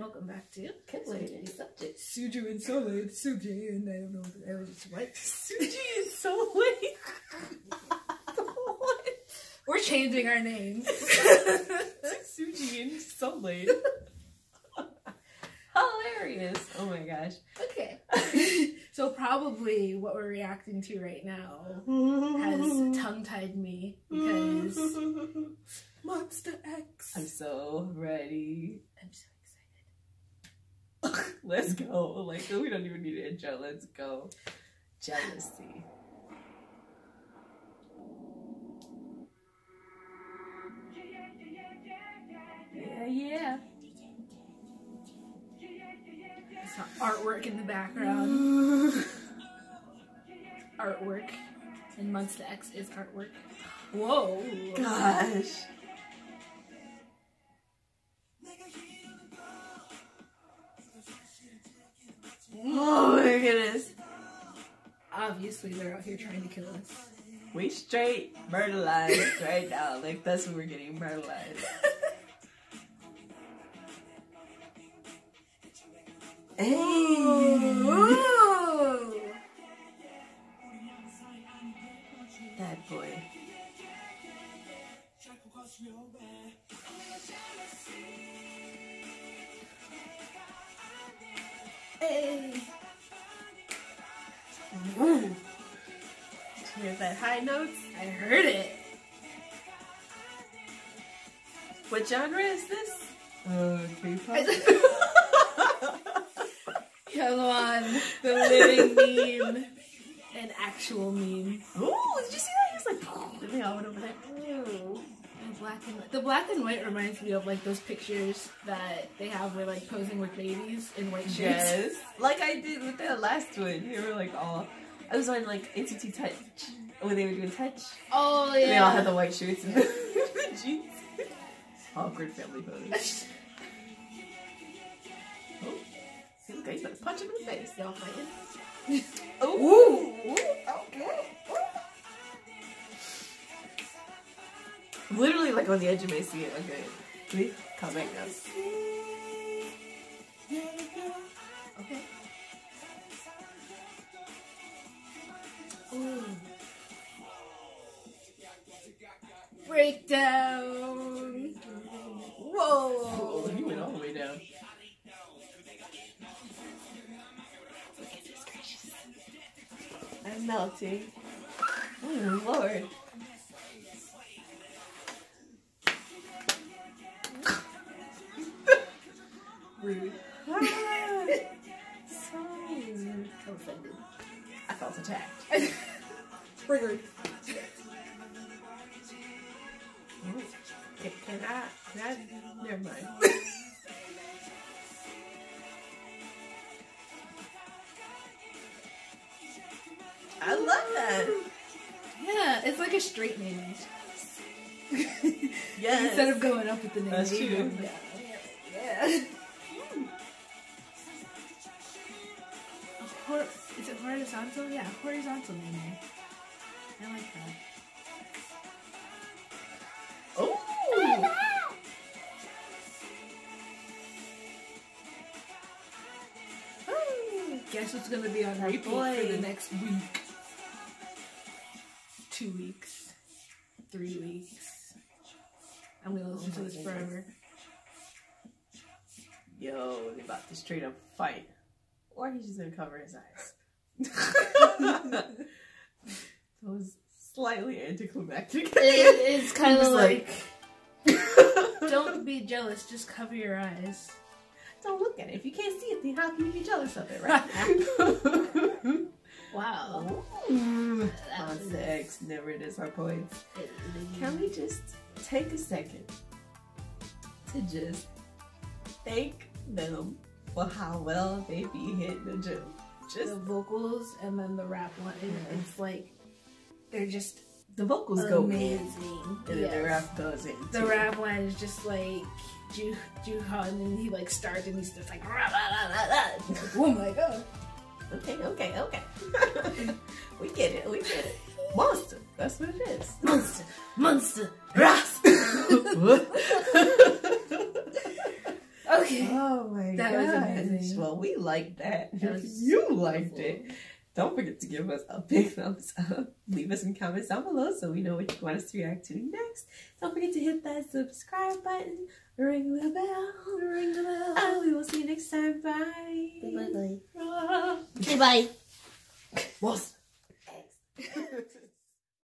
welcome back to Lady subject. Suju and Soleil, Suji, and I don't know what I was just what. Suji is so late. We're changing our names. Suji and so late. Hilarious. Oh my gosh. okay. so probably what we're reacting to right now has tongue-tied me because Monsta X. I'm so ready. I'm so excited. Let's go. Like we don't even need an intro. Let's go. Jealousy. Yeah, yeah. Some artwork in the background. artwork. And Monsta X is artwork. Whoa. Gosh. Oh my goodness. Obviously, they're out here trying to kill us. We straight murderized right now. Like that's what we're getting murderized. Hey. Ooh. That boy. Hey. Hear that high notes? I heard it. What genre is this? Uh, K-pop. Come on, the living meme, an actual meme. Oh, did you see that? He was like, and they all went over there. Ooh. The black and white. the black and white reminds me of like those pictures that they have where like posing with babies in white shirts. Yes, like I did with that last one. They were like all. I was on like NCT Touch when they were doing Touch. Oh yeah. They all had the white shirts and the jeans. Awkward family photos. Oh, see, okay, about to punch him in the face. Y'all fighting? Ooh, ooh, okay. Literally like on the edge of my seat. Okay, please come back now. Breakdown. Whoa. Oh, he went all the way down. I'm melting. Oh lord. Rude. Ah, so rude. I'm offended. I felt attacked. Triggered. Can, can I? Can I? Never mind. I love that. Yeah, it's like a straight name. Yes. Instead of going up with the name. That's you true. go down. Yeah. Hor- is it horizontal? Yeah, horizontal naming. I like that. Guess what's gonna be on repeat for the next week? Two weeks. Three weeks. I'm gonna listen Oh to this goodness. forever. Yo, they about to straight up fight. Or he's just gonna cover his eyes. that was slightly anticlimactic. It, it's kind of like, like- don't be jealous, just cover your eyes. Don't look at it. If you can't see it, then how can you be jealous of it, right? Wow. Ooh. That was- Monsta X never disappoints. Can we just take a second to just thank them for how well they be hitting the gym? Just the vocals and then the rap line, it's like they're just the vocals go in, amazing. and then the rap goes in. The rap line is just like Ju Jooheon, and he like starts and he's just like, rah, rah, rah, rah, rah. Like, oh my god. Okay, okay, okay. we get it, we get it. Monster, that's what it is. Monster, monster. Ras. Okay. oh my god. that god. was amazing. Well, we like that. That you liked it. Don't forget to give us a big thumbs up. Leave us some comments down below so we know what you want us to react to next. Don't forget to hit that subscribe button, ring the bell, Ring the bell. and we will see you next time. Bye. Bye bye. Ah. Say bye. Boss.